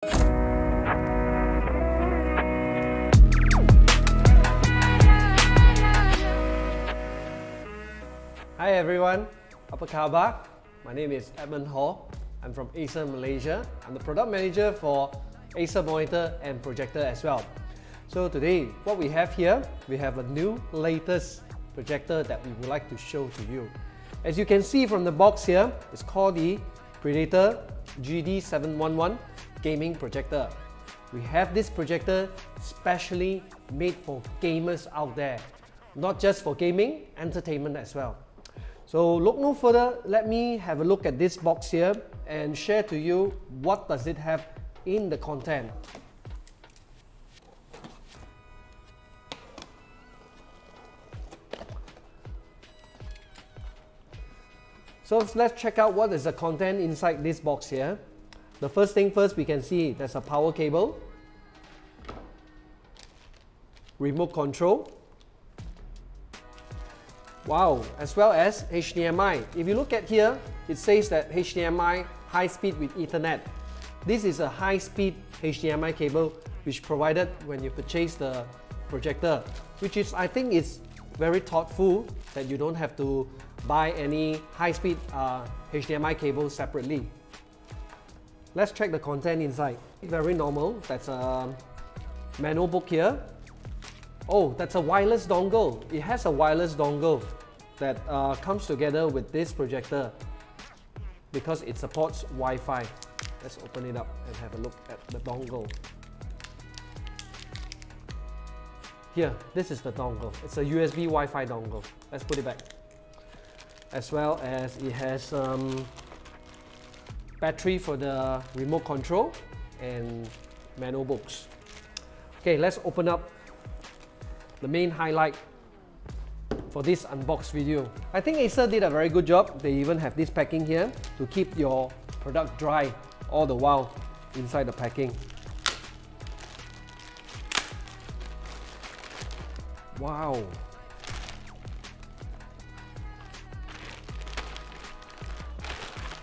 Hi everyone, apa khabar? My name is Edmund Ho. I'm from Acer Malaysia. I'm the product manager for Acer monitor and projector as well. So today, what we have here, we have a new latest projector that we would like to show to you. As you can see from the box here, it's called the Predator GD711 gaming projector. We have this projector specially made for gamers out there, not just for gaming, entertainment as well. So look no further, let me have a look at this box here and share to you what does it have in the content. So let's check out what is the content inside this box here. The first thing first, we can see there's a power cable, remote control, wow, as well as HDMI. If you look at here, it says that HDMI high speed with Ethernet. This is a high speed HDMI cable which provided when you purchase the projector, which is I think is very thoughtful that you don't have to buy any high-speed uh, HDMI cable separately. Let's check the content inside. Very normal, that's a manual book here. Oh, that's a wireless dongle. It has a wireless dongle that uh, comes together with this projector because it supports Wi-Fi. Let's open it up and have a look at the dongle. Here, this is the dongle. It's a USB Wi-Fi dongle. Let's put it back as well as it has um, battery for the remote control and manual books. Okay, let's open up the main highlight for this unbox video. I think Acer did a very good job. They even have this packing here to keep your product dry all the while inside the packing. Wow,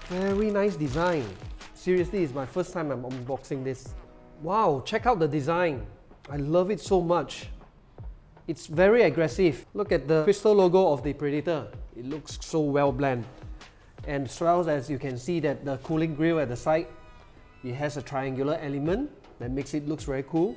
Very nice design. Seriously, it's my first time I'm unboxing this. Wow, check out the design. I love it so much. It's very aggressive. Look at the crystal logo of the Predator. It looks so well blend. And as well as you can see that the cooling grill at the side, it has a triangular element that makes it looks very cool.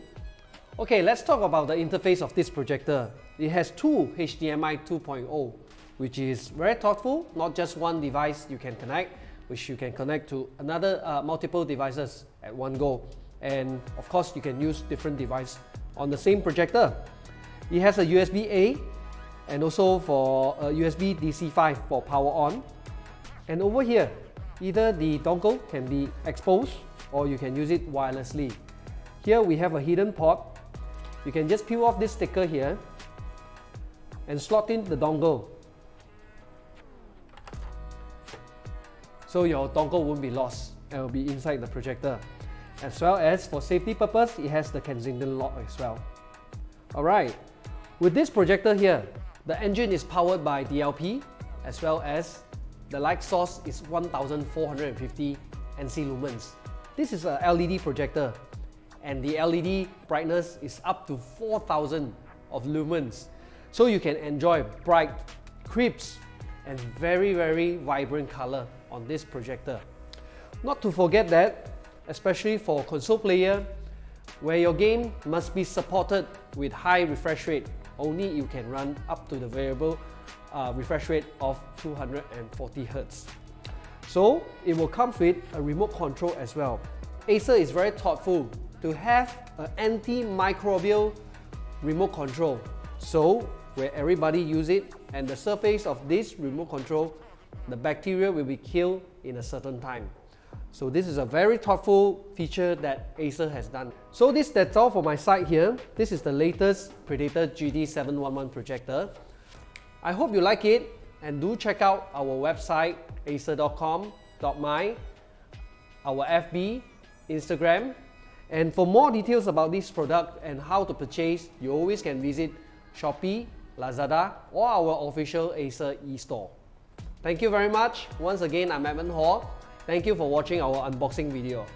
Okay, let's talk about the interface of this projector. It has two HDMI 2.0, which is very thoughtful, not just one device you can connect, which you can connect to another uh, multiple devices at one go. And of course, you can use different device on the same projector. It has a USB-A and also for a USB DC5 for power on. And over here, either the dongle can be exposed or you can use it wirelessly. Here we have a hidden port. You can just peel off this sticker here and slot in the dongle so your dongle won't be lost and will be inside the projector. As well as for safety purpose, it has the Kensington lock as well. Alright, with this projector here, the engine is powered by DLP as well as the light source is 1450 ANSI lumens. This is a LED projector and the LED brightness is up to 4000 of lumens. So you can enjoy bright, crisp and very very vibrant color on this projector. Not to forget that, especially for console player, where your game must be supported with high refresh rate, only you can run up to the variable uh, refresh rate of 240 Hz. So it will come with a remote control as well. Acer is very thoughtful to have an antimicrobial remote control. So where everybody use it and the surface of this remote control the bacteria will be killed in a certain time. So this is a very thoughtful feature that Acer has done. So this that's all for my side here. This is the latest Predator GD711 projector. I hope you like it and do check out our website acer.com.my, our FB, Instagram, and for more details about this product and how to purchase, you always can visit Shopee, Lazada or our official Acer e-store. Thank you very much. Once again, I'm Edmund Ho. Thank you for watching our unboxing video.